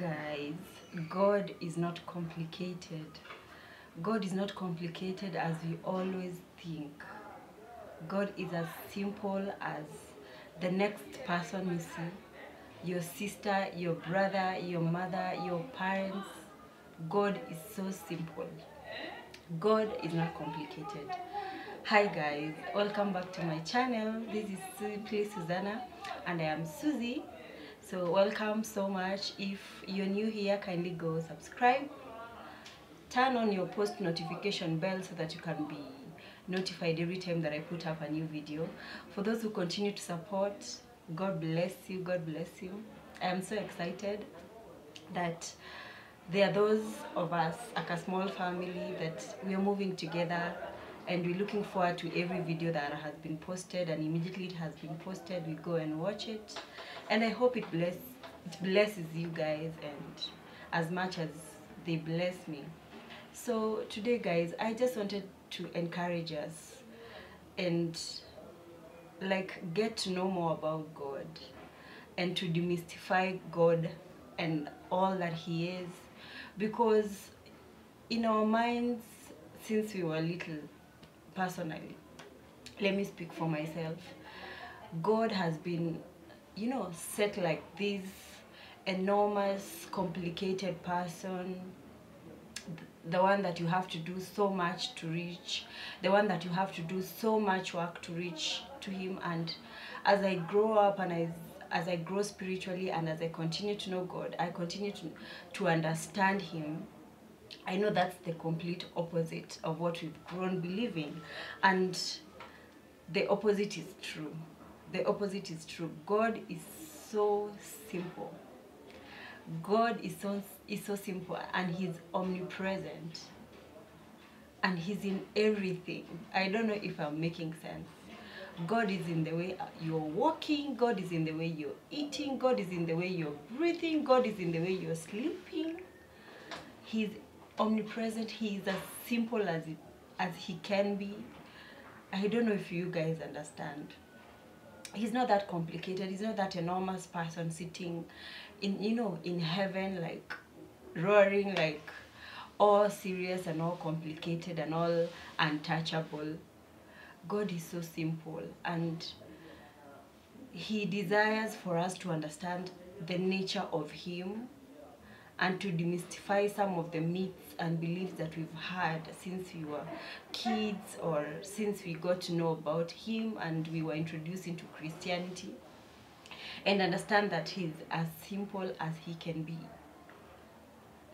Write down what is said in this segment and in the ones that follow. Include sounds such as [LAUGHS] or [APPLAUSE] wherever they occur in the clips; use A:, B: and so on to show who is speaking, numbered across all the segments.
A: guys, God is not complicated. God is not complicated as we always think. God is as simple as the next person you see, your sister, your brother, your mother, your parents. God is so simple. God is not complicated. Hi guys, welcome back to my channel. This is Simply Suzanna and I am Susie. So welcome so much. If you're new here, kindly go subscribe. Turn on your post notification bell so that you can be notified every time that I put up a new video. For those who continue to support, God bless you, God bless you. I am so excited that there are those of us, like a small family, that we are moving together and we're looking forward to every video that has been posted and immediately it has been posted we go and watch it and i hope it bless it blesses you guys and as much as they bless me. So today guys i just wanted to encourage us and like get to know more about god and to demystify god and all that he is. Because in our minds since we were little personally let me speak for myself god has been you know set like this enormous complicated person the one that you have to do so much to reach the one that you have to do so much work to reach to him and as i grow up and as as i grow spiritually and as i continue to know god i continue to to understand him I know that's the complete opposite of what we've grown believing. And the opposite is true. The opposite is true. God is so simple. God is so is so simple and he's omnipresent. And he's in everything. I don't know if I'm making sense. God is in the way you're walking, God is in the way you're eating, God is in the way you're breathing, God is in the way you're sleeping. He's omnipresent he is as simple as it as he can be i don't know if you guys understand he's not that complicated. He's not that enormous person sitting in you know in heaven like roaring like all serious and all complicated and all untouchable. God is so simple and he desires for us to understand the nature of him and to demystify some of the myths and beliefs that we've had since we were kids or since we got to know about him and we were introduced into Christianity and understand that he's as simple as he can be.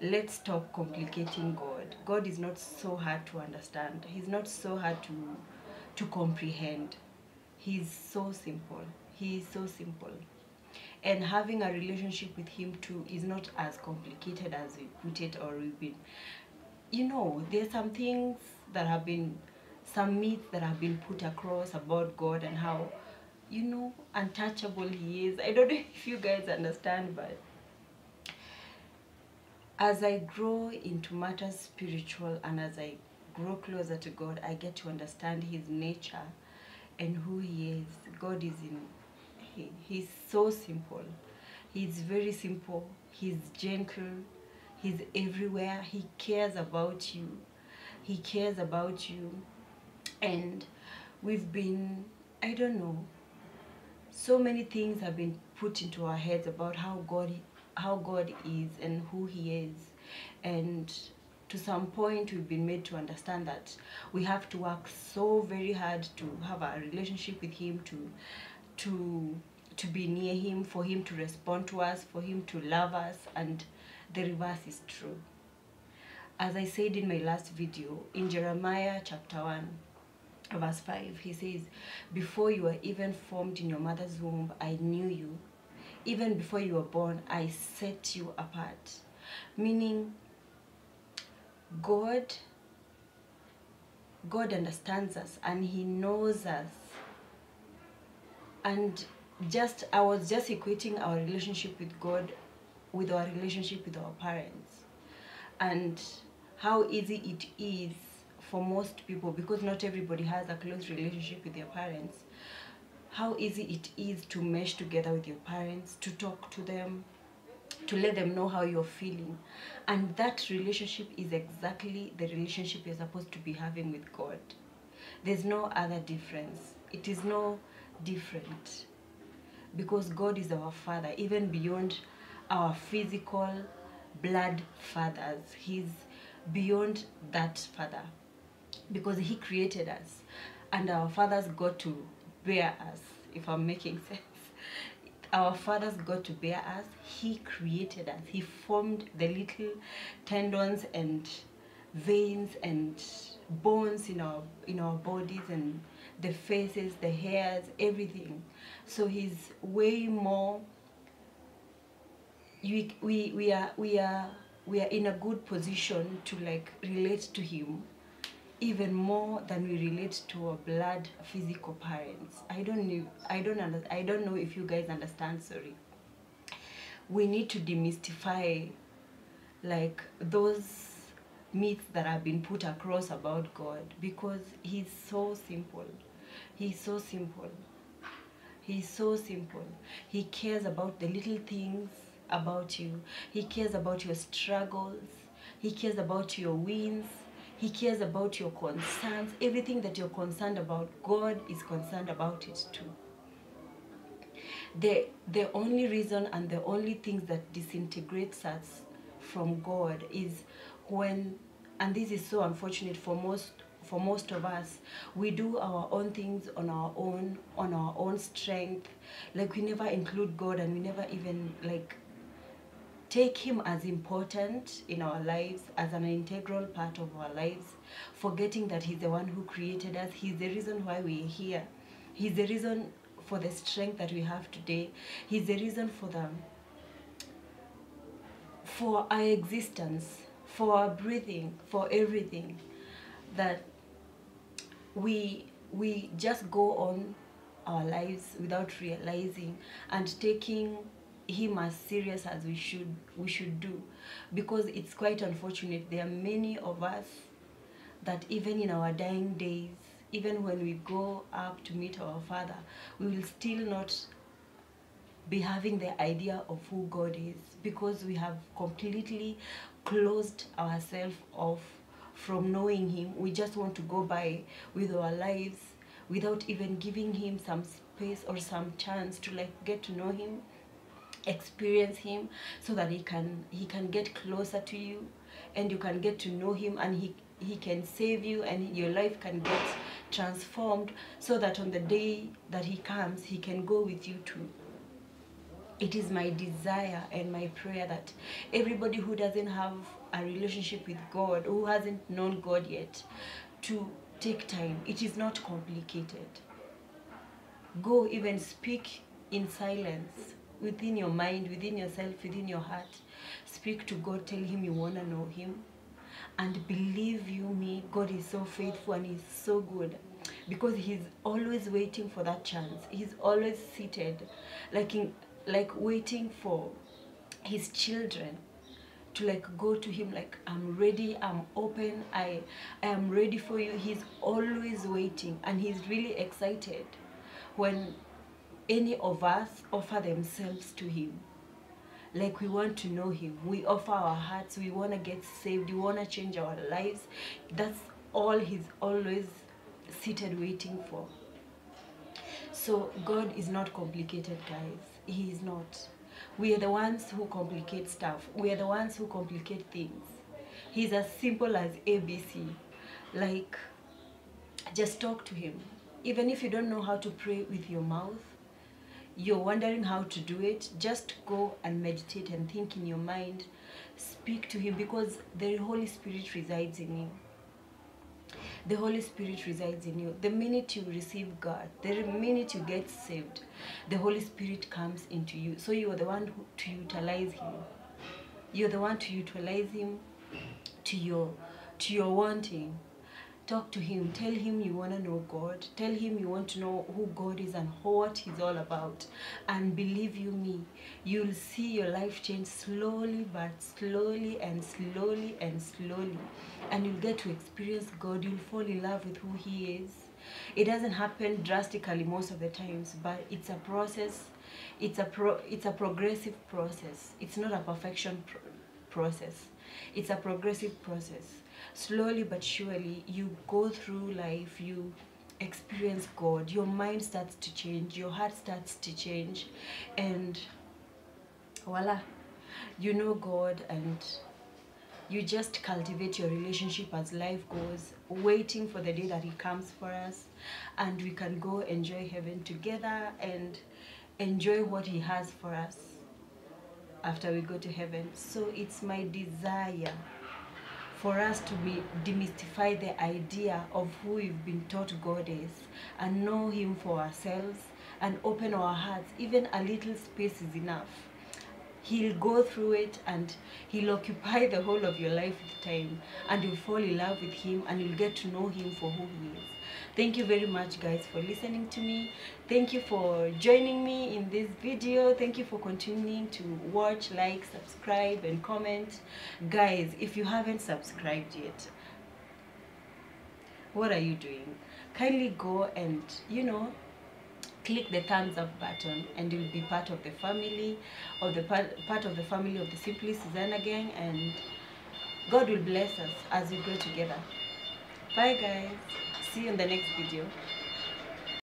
A: Let's stop complicating God. God is not so hard to understand. He's not so hard to to comprehend. He's so simple. He is so simple and having a relationship with him too is not as complicated as we put it or we've been. You know there's some things that have been some myths that have been put across about god and how you know untouchable he is. I don't [LAUGHS] know if you guys understand but as i grow into matters spiritual and as i grow closer to god i get to understand his nature and who he is. God is in he, he's so simple. He's very simple. He's gentle. He's everywhere. He cares about you. He cares about you. And we've been i don't know so many things have been put into our heads about how god how god is and who he is. And to some point we've been made to understand that we have to work so very hard to have a relationship with him to to to be near him for him to respond to us for him to love us and the reverse is true. As i said in my last video in jeremiah chapter 1 verse 5 he says before you were even formed in your mother's womb i knew you. Even before you were born i set you apart. Meaning god god understands us and he knows us and just I was just equating our relationship with God with our relationship with our parents and how easy it is for most people because not everybody has a close relationship with their parents how easy it is to mesh together with your parents to talk to them to let them know how you're feeling. And that relationship is exactly the relationship you're supposed to be having with God. There's no other difference. It is no different. Because God is our Father, even beyond our physical blood fathers. He's beyond that Father. Because He created us. And our fathers got to bear us, if I'm making [LAUGHS] sense our fathers got to bear us he created us he formed the little tendons and veins and bones in our in our bodies and the faces the hairs everything. So he's way more we, we, we are we are we are in a good position to like relate to him even more than we relate to our blood physical parents. I don't i don't under, i don't know if you guys understand sorry. We need to demystify like those myths that have been put across about god because he's so simple he's so simple. He's so simple. He cares about the little things about you. He cares about your struggles. He cares about your wins. He cares about your concerns. Everything that you're concerned about, God is concerned about it too. The, the only reason and the only thing that disintegrates us from God is when, and this is so unfortunate for most for most of us we do our own things on our own on our own strength like we never include god and we never even like take him as important in our lives, as an integral part of our lives, forgetting that he's the one who created us. He's the reason why we're here. He's the reason for the strength that we have today. He's the reason for the for our existence, for our breathing, for everything. That we we just go on our lives without realizing and taking him as serious as we should we should do. Because it's quite unfortunate. There are many of us that even in our dying days even when we go up to meet our father we will still not be having the idea of who god is because we have completely closed ourselves off from knowing him we just want to go by with our lives without even giving him some space or some chance to like get to know him experience him so that he can he can get closer to you and you can get to know him and he he can save you and your life can get transformed so that on the day that he comes he can go with you too it is my desire and my prayer that everybody who doesn't have a relationship with God, who hasn't known God yet, to take time. It is not complicated. Go even speak in silence within your mind, within yourself, within your heart. Speak to God, tell Him you want to know Him. And believe you me, God is so faithful and He's so good because He's always waiting for that chance. He's always seated, like in, like waiting for His children to like go to him like i'm ready i'm open i i am ready for you. He's always waiting and he's really excited when any of us offer themselves to him. Like we want to know him. We offer our hearts. We want to get saved. We want to change our lives. That's all he's always seated waiting for so god is not complicated guys. He is not. We are the ones who complicate stuff. We are the ones who complicate things. He's as simple as abc like just talk to him. Even if you don't know how to pray with your mouth you're wondering how to do it, just go and meditate and think in your mind. Speak to Him because the Holy Spirit resides in you. The Holy Spirit resides in you. The minute you receive God, the minute you get saved, the Holy Spirit comes into you. So you are the one to utilize Him. You're the one to utilize Him to your to your wanting talk to him. Tell him you want to know god. Tell him you want to know who god is and what he's all about. And believe you me you'll see your life change slowly but slowly and slowly and slowly. And you'll get to experience god. You'll fall in love with who he is. It doesn't happen drastically most of the times but it's a process. It's a pro it's a progressive process. It's not a perfection pr- process. It's a progressive process slowly but surely you go through life you experience god your mind starts to change your heart starts to change and voila you know god and you just cultivate your relationship as life goes waiting for the day that he comes for us and we can go enjoy heaven together and enjoy what he has for us after we go to heaven. So it's my desire for us to be demystify the idea of who we've been taught God is and know him for ourselves and open our hearts even a little space is enough he'll go through it and he'll occupy the whole of your life with time and you'll fall in love with him and you'll get to know him for who he is. Thank you very much guys for listening to me. Thank you for joining me in this video. Thank you for continuing to watch like subscribe and comment. Guys if you haven't subscribed yet what are you doing? Kindly go and you know click the thumbs up button and you'll be part of the family of the part, part of the family of the simply suzanna gang and god will bless us as we grow together. Bye guys. See you in the next video